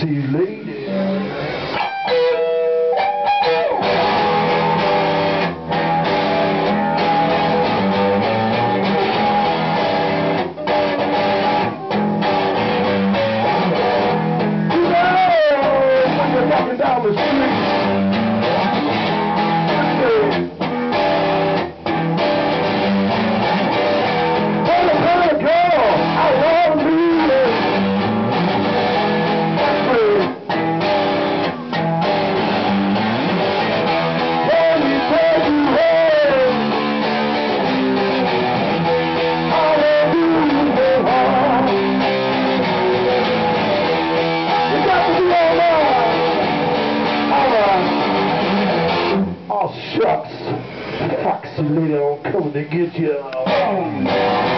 see you later. Shucks. Foxy I'm coming to get you.